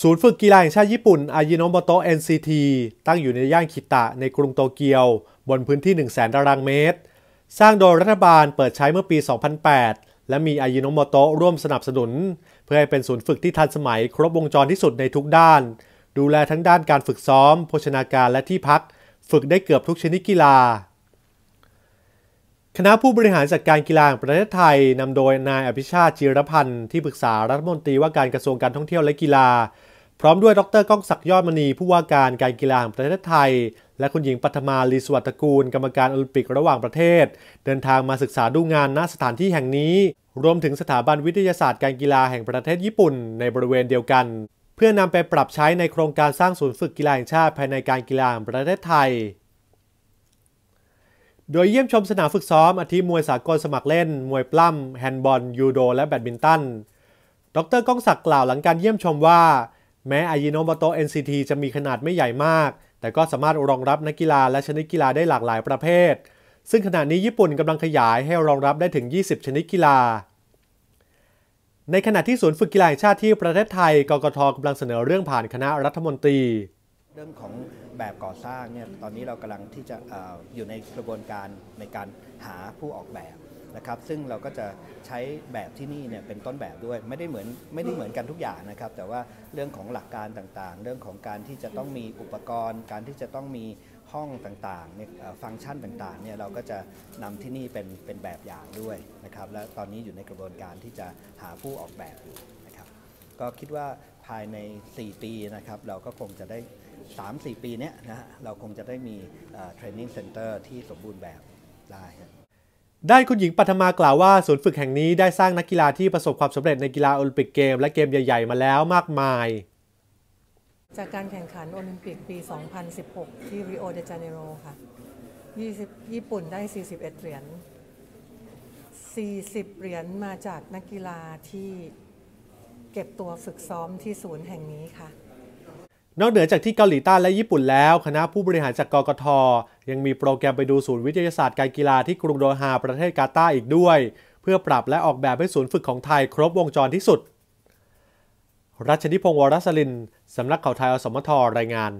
ศูนย์ฝึกกีฬาแห่งชาติญี่ปุ่นอายิโนโมโตะ NCT ตั้งอยู่ในย่านคิตะในกรุงโตเกียว บนพื้นที่ 1 0 0 0 0 ตารางเมตร สร้างโดยรัฐบาลเปิดใช้เมื่อปี 2008 และมีอายิโนโมโตะร่วมสนับสนุน เพื่อให้เป็นศูนย์ฝึกที่ทันสมัยครบวงจรที่สุดในทุกด้าน ดูแลทั้งด้านการฝึกซ้อม โภชนาการและที่พัก ฝึกได้เกือบทุกชนิดกีฬา คณะผู้บริหารจากการกีฬาแห่งประเทศไทยนำโดยนายอภิชาติจิรพันธ์ที่ปรึกษารัฐมนตรีว่าการกระทรวงการท่องเที่ยวและกีฬา พร้อมด้วยดรก้องศักดิ์ยอดมณีผู้ว่าการการกีฬาแห่งประเทศไทย และคุณหญิงปัทมาลีสวัสตกูล กรรมการโอลิมปิกระหว่างประเทศ เดินทางมาศึกษาดูงานณสถานที่แห่งนี้ รวมถึงสถาบันวิทยาศาสตร์การกีฬาแห่งประเทศญี่ปุ่น ในบริเวณเดียวกัน เพื่อนำไปปรับใช้ในโครงการสร้างศูนย์ฝึกกีฬาแห่งชาติภายในการกีฬาแห่งประเทศไทย โดยเยี่ยมชมสนามฝึกซ้อมอาทิมวยสากลสมัครเล่น มวยปล้ำแฮนด์บอล ยูโด และแบดมินตัน ดรก้องศักดิ์กล่าวหลังการเยี่ยมชมว่า แม้อายิโนโมโตะ NCT จะมีขนาดไม่ใหญ่มาก แต่ก็สามารถรองรับนักกีฬาและชนิดกีฬาได้หลากหลายประเภท ซึ่งขณะนี้ญี่ปุ่นกำลังขยายให้รองรับได้ถึง 20 ชนิดกีฬา ในขณะที่ศูนย์ฝึกกีฬาแห่งชาติที่ประเทศไทย กกทกำลังเสนอเรื่องผ่านคณะรัฐมนตรี เรื่องของแบบก่อสร้างเนี่ยตอนนี้เรากำลังที่จะออยู่ในกระบวนการในการหาผู้ออกแบบนะครับ ซึ่งเราก็จะใช้แบบที่นี่เนี่ยเป็นต้นแบบด้วยไม่ได้เหมือนไม่ได้เหมือนกันทุกอย่างนะครับ แต่ว่าเรื่องของหลักการต่างๆ เรื่องของการที่จะต้องมีอุปกรณ์ การที่จะต้องมีห้องต่างๆเนี่ยฟังก์ชันต่างๆเนี่ยเราก็จะนำที่นี่เป็นเป็นแบบอย่างด้วยนะครับ และตอนนี้อยู่ในกระบวนการที่จะหาผู้ออกแบบอยู่นะครับ ก็คิดว่า ภายใน 4 ปีนะครับเราก็คงจะได้ 3-4 ปีเนี้ยนะฮะเราคงจะได้มีTraining Center ที่สมบูรณ์แบบได้ครับได้คุณหญิงปัทมากล่าวว่าศูนย์ฝึกแห่งนี้ได้สร้างนักกีฬาที่ประสบความสำเร็จในกีฬาโอลิมปิกเกมส์ และเกมใหญ่ ๆ มาแล้วมากมาย จากการแข่งขันโอลิมปิกปี 2016 ที่ริโอเดจาเนโรค่ะ20ญี่ปุ่นได้ 41 เหรียญ 40 เหรียญมาจากนักกีฬาที่ เก็บตัวฝึกซ้อมที่ศูนย์แห่งนี้ค่ะ นอกเหนือจากที่เกาหลีใต้และญี่ปุ่นแล้ว คณะผู้บริหารจากกกท ยังมีโปรแกรมไปดูศูนย์วิทยาศาสตร์การกีฬาที่กรุงโดฮาประเทศกาตาร์อีกด้วย เพื่อปรับและออกแบบให้ศูนย์ฝึกของไทยครบวงจรที่สุด รัชนิพงศ์วรสลิน สำนักข่าวไทยอสมทรายงาน